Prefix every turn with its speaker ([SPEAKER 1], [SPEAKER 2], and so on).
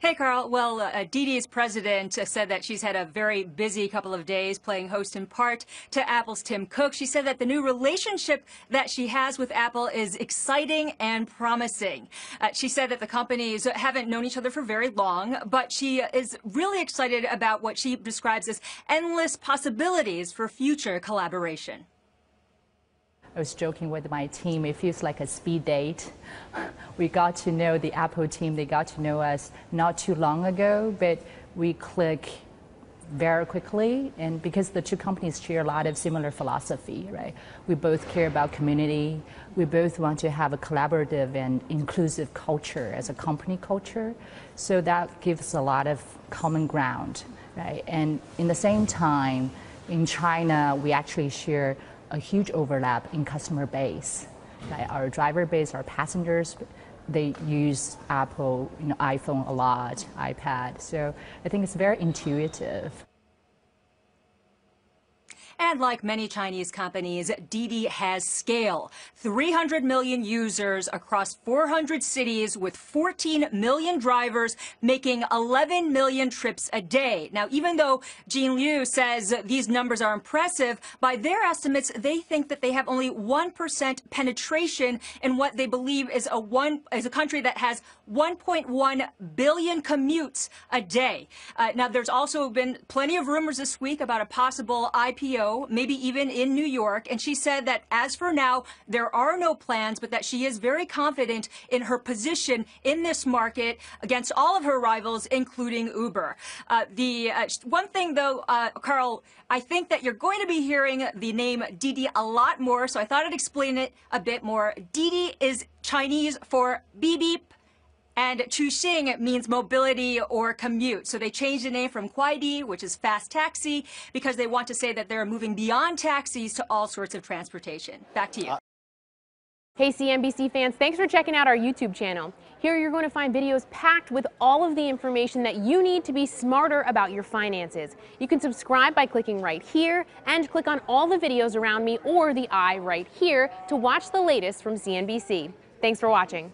[SPEAKER 1] Hey, Carl. Well, uh, Didi's president uh, said that she's had a very busy couple of days playing host in part to Apple's Tim Cook. She said that the new relationship that she has with Apple is exciting and promising. Uh, she said that the companies haven't known each other for very long, but she is really excited about what she describes as endless possibilities for future collaboration.
[SPEAKER 2] Was joking with my team, it feels like a speed date. We got to know the Apple team, they got to know us not too long ago, but we click very quickly. And because the two companies share a lot of similar philosophy right? We both care about community. We both want to have a collaborative and inclusive culture as a company culture. So that gives a lot of common ground right? And in the same time in china we actually share a huge overlap in customer base. Our driver base, our passengers, they use Apple, you know, iPhone a lot, iPad. So I think it's very intuitive.
[SPEAKER 1] And like many Chinese companies, Didi has scale. 300 million users across 400 cities with 14 million drivers making 11 million trips a day. Now, even though Jean Liu says these numbers are impressive, by their estimates, they think that they have only 1% penetration in what they believe is a one is a country that has 1.1 billion commutes a day. Uh, now, there's also been plenty of rumors this week about a possible IPO maybe even in New York. And she said that as for now, there are no plans, but that she is very confident in her position in this market against all of her rivals, including Uber. Uh, the uh, one thing, though, uh, Carl, I think that you're going to be hearing the name Didi a lot more, so I thought I'd explain it a bit more. Didi is Chinese for beep beep and Chuxing means mobility or commute. So they changed the name from Kuaidi, which is fast taxi, because they want to say that they're moving beyond taxis to all sorts of transportation. Back to you.
[SPEAKER 3] Hey CNBC fans, thanks for checking out our YouTube channel. Here you're going to find videos packed with all of the information that you need to be smarter about your finances. You can subscribe by clicking right here and click on all the videos around me or the eye right here to watch the latest from CNBC. Thanks for watching.